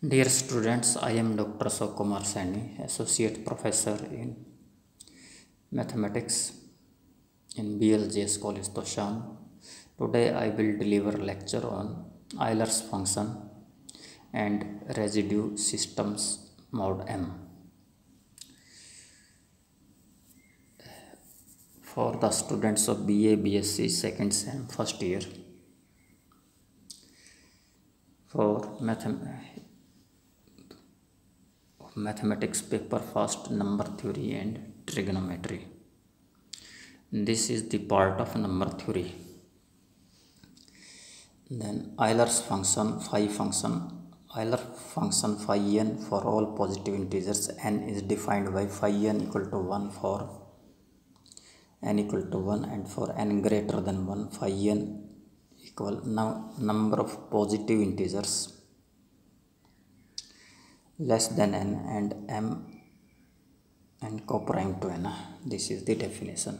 Dear students, I am Dr. Ashok Kumar Saini, Associate Professor in Mathematics in BLJS College Toshan. Today I will deliver lecture on Euler's function and residue systems mod M. For the students of BA, BSc, second sem, first year, for mathematics mathematics paper first number theory and trigonometry. This is the part of number theory. Then euler's function phi function. Euler function phi n for all positive integers. N is defined by phi n equal to 1 for n equal to 1 and for n greater than 1 phi n equal. Now number of positive integers less than n and m and coprime to n. This is the definition.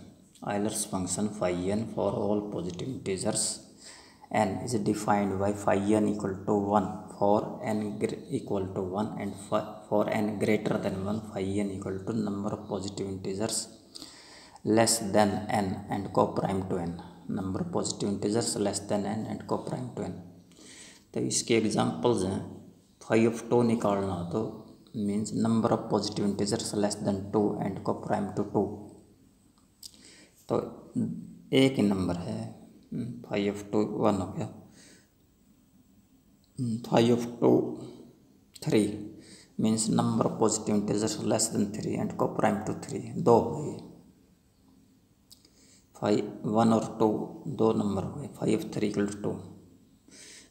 Euler's function phi n for all positive integers n is defined by phi n equal to 1 for n equal to 1 and for n greater than 1 phi n equal to number of positive integers less than n and coprime to n. Number of positive integers less than n and coprime to n. तो इसके examples हैं five of two निकालना तो means number of positive integers less than two and coprime to two तो एक ही number है। Five of two one हो गया। Five of two three means number of positive integers less than three and coprime to three दो हो गए। Five one और टू दो नंबर हो गए। Five three equal to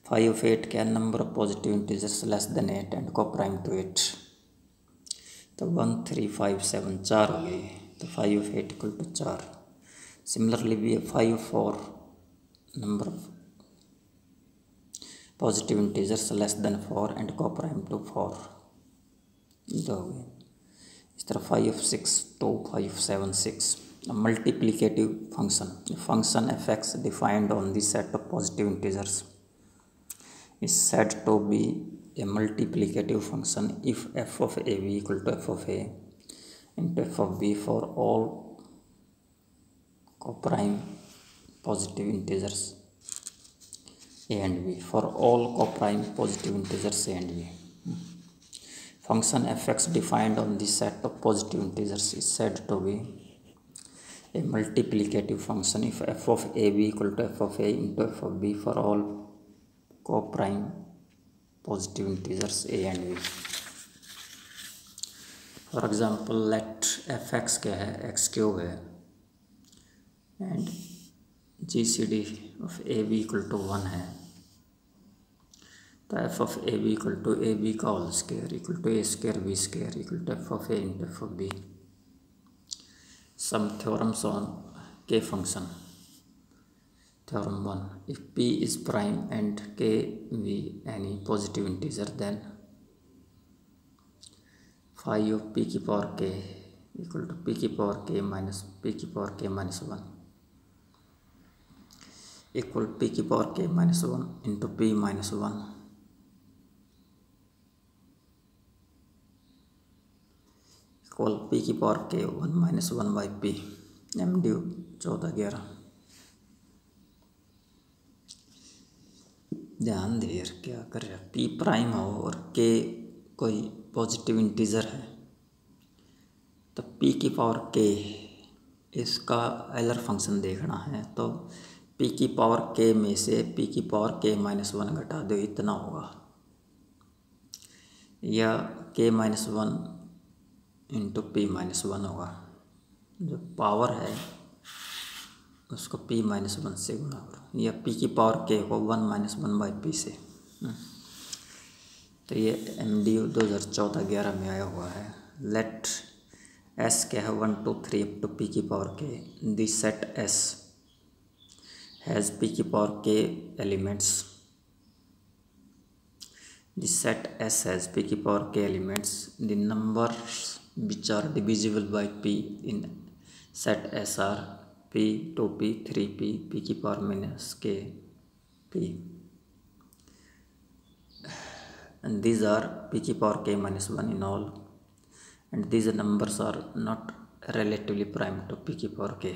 five of eight क्या number of positive integers less than eight and coprime to eight तो one three five seven चार हो गए तो five of eight equal to चार सिमिलरली भी five four number of positive integers less than four and coprime to four दो हो गए इस तरह five of six two five seven six multiplicative function. A function fx defined on the set of positive integers. Is said to be a multiplicative function if f of a b equal to f of a into f of b for all coprime positive integers a and b. For all coprime positive integers a and b. Function fx defined on the set of positive integers is said to be a multiplicative function if f of a b equal to f of a into f of b for all प्राइम पॉजिटिव integers a and b. For example let f x क्या है? X q है. And G C D of a b equal to one है. तो f of a b equal to a b का whole square equal to a square b square equal to f of a into f of b some theorems on के function theorem 1 if p is prime and k be any positive integer then phi of p की power k equal to p की power k minus p की power k minus 1 equal p की power k minus 1 into p minus 1 equal p की power k one minus one by p M D चौदह ग्यारह ध्यान दे यार क्या कर रहा पी प्राइम हो और के कोई पॉजिटिव इंटीजर है? तो पी की पावर के इसका एलर फ़ंक्शन देखना है तो पी की पावर के में से पी की पावर के माइनस वन घटा दो, इतना होगा। या k minus one into p minus one होगा। जो पावर है उसको पी माइनस वन से गुणा करो। या पी की पावर के को one minus one by p से। तो ये एम डी दो हज़ार चौदह ग्यारह में आया हुआ है। लेट एस क्या है? One two three up to p की power k the set S has p की power k elements the set S has p की power k elements the numbers which are divisible by p in set S are p 2p 3p p की power minus k p and these are p की power k minus 1 in all and these numbers are not relatively prime to p की power k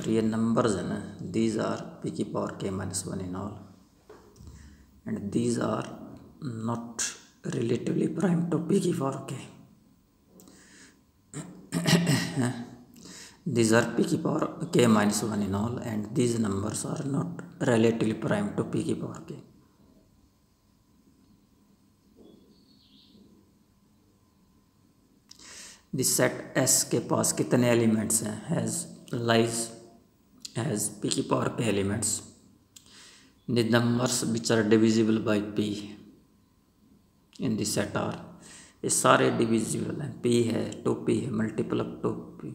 और ये numbers हैं ना these are P की power के minus one in all and these are not relatively prime to P की power के these are p की power, k minus 1 in all, and these numbers are not relatively prime to p की power k. This set S के पास कितने elements हैं? Has lies has P की power k elements the numbers which are divisible by p in this set are ये सारे divisible हैं. P है टू पी है मल्टीपल ऑफ़ टू पी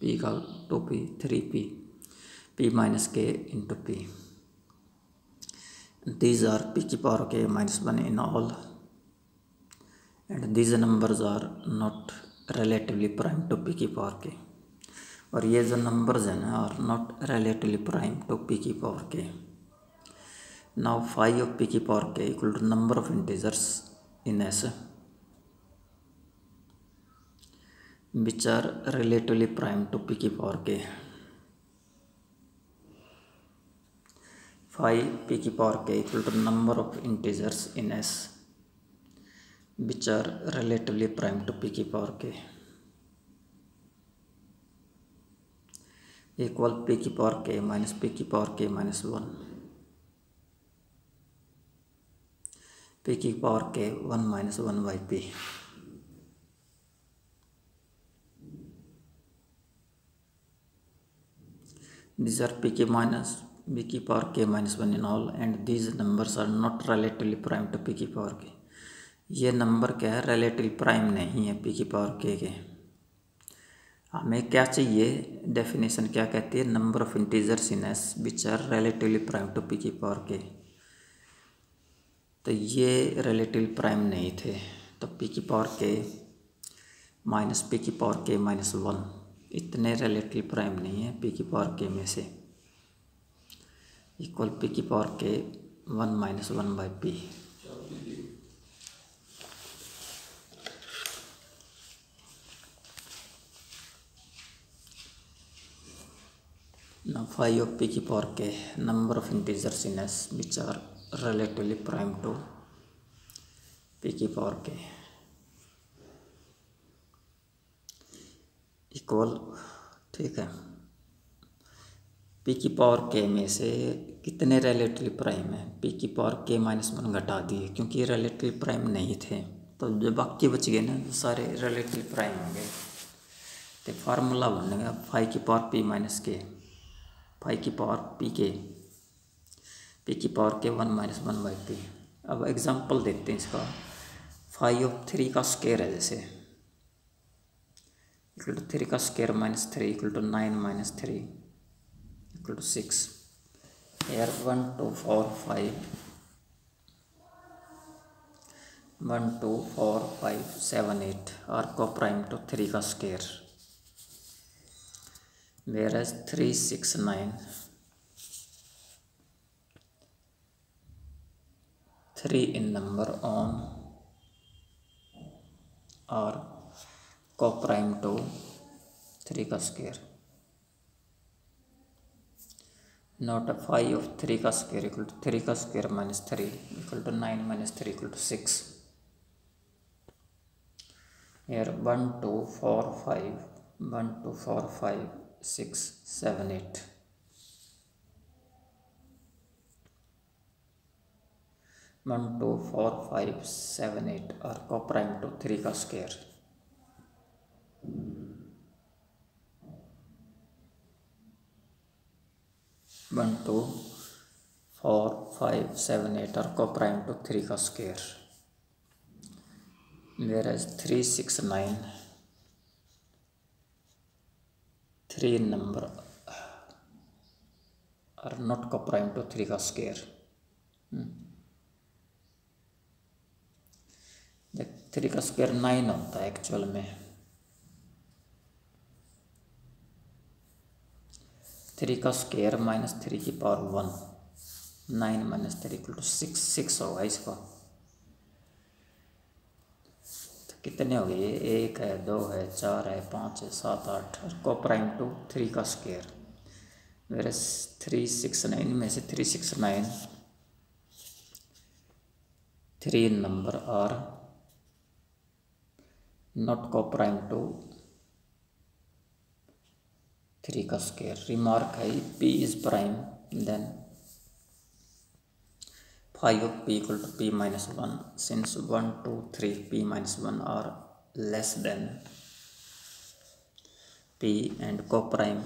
का two p three p p minus k into p these are p की power k minus one in all and these numbers are not relatively prime to p की power k और ये जो numbers हैं ना are not relatively prime to p की power k now five of p की power k equal to number of integers in S which are relatively prime to p की power के five P की power k equal to number of integers in S which are relatively prime to p की power के equal P की power के minus P की power k minus one p की power k one minus one by p these are pk minus की power k minus one in all, and these numbers are not relatively prime to p की power k. ये number क्या है? Relative prime नहीं है P की power के के। हमें क्या चाहिए? डेफिनेशन क्या कहती है? Number of integers in S which are relatively prime to p की पावर के तो ये रिलेटिव प्राइम नहीं थे। तो पी की पावर के माइनस पी की पावर के माइनस वन इतने रिलेटिव प्राइम नहीं है पी की पावर के में से। इक्वल पी की power k one minus one by p five of p की power k number of integers in S which are relatively prime to p की पावर के इक्वल ठीक है? पी की पावर के में से कितने रिलेटिव प्राइम है? पी की पावर के माइनस वन घटा दिए, क्योंकि रिलेटिव प्राइम नहीं थे। तो जो बाकी बच गए ना तो सारे रिलेटिव प्राइम हो गए। तो फार्मूला बनेगा फाइव की power p minus k five की पावर पी के पी की power k one minus one by p अब एग्जांपल देखते हैं इसका। फाइव ऑफ़ थ्री का स्केयर है जैसे। Equal to 3 का square minus 3 equal to 9 minus 3 equal to 6 here 1 2 4 5 1 2 4 5 7 8 are co-prime to 3 का square whereas 3 6 9 3 in number on or coprime to three का square not five of three का square equal to three का square minus three equal to nine minus three equal to six here one two four five one two four five six seven eight one two four five seven eight और को prime to three का square one two four five seven eight और को prime to three का square whereas three six nine three number और not को prime to three का square three का स्क्वायर नाइन होता है एक्चुअल में. थ्री का स्क्वायर माइनस थ्री की power one nine minus three equal to six six होगा इसका। तो कितने हो गए? एक है, दो है, चार है, पाँच है, सात, आठ को प्राइम टू थ्री का स्क्वेयर मेरे थ्री सिक्स नाइन में से three six nine three number are not coprime to three का स्केयर रिमार्क है P is prime then five of P equal to P minus one since one two three P minus one are less than P and coprime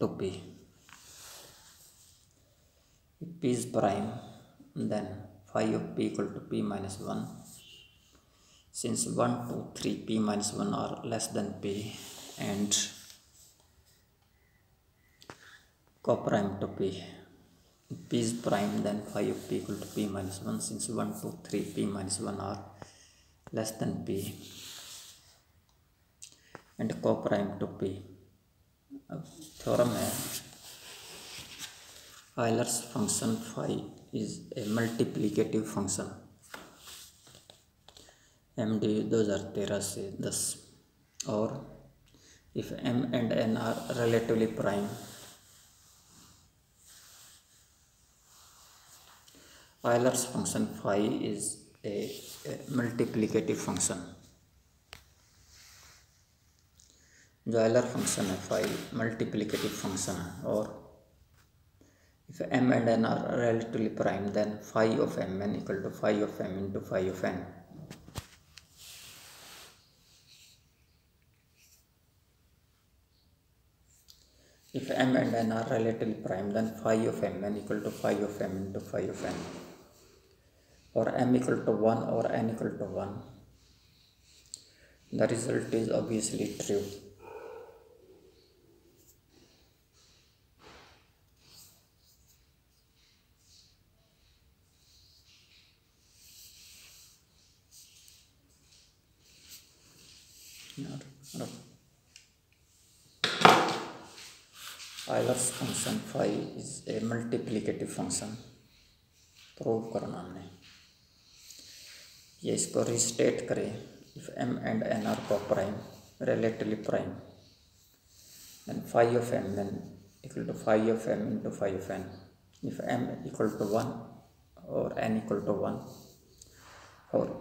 to P p is prime then phi of p equal to p minus 1 since 1 2 3 p minus 1 are less than p and co-prime to p p is prime then phi of p equal to p minus 1 since 1 2 3 p minus 1 are less than p and co-prime to p अब theorem है Euler's function phi is a multiplicative function M D दो हज़ार तेरह से दस और if m and n are relatively prime Euler's function phi is a, a multiplicative function जो Euler function है फाई मल्टीप्लिकेटिव फंक्शन है और if m and n are relatively prime then phi of mn equal to phi of m into phi of n if m and n are relatively prime then phi of mn equal to phi of m into phi of n or m equal to 1 or n equal to 1 the result is obviously true Euler's function phi is a multiplicative function prove करना हमने ये इसको restate करें। If m and n are coprime relatively prime then five of m then equal to five of m into five of n if m equal to one और N equal to one और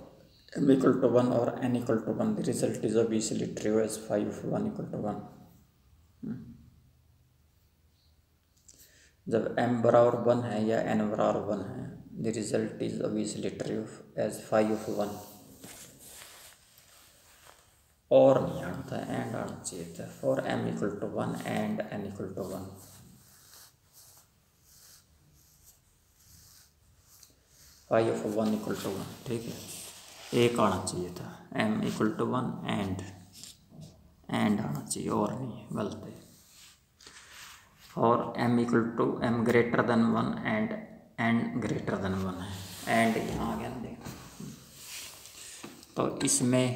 m equal to 1 or n equal to 1 the result is obviously true as 5 of 1 equal to 1 जब m बराबर one है या n बराबर one है the result is obviously true as five of one और नहीं था एंड आना चाहिए था for m equal to one and n equal to one five of one equal to one ठीक है? एक आना चाहिए था। M equal to one and and आना चाहिए, और नहीं गलत है। और m equal to m greater than one and and greater than one है। एंड यहाँ आ गया तो इसमें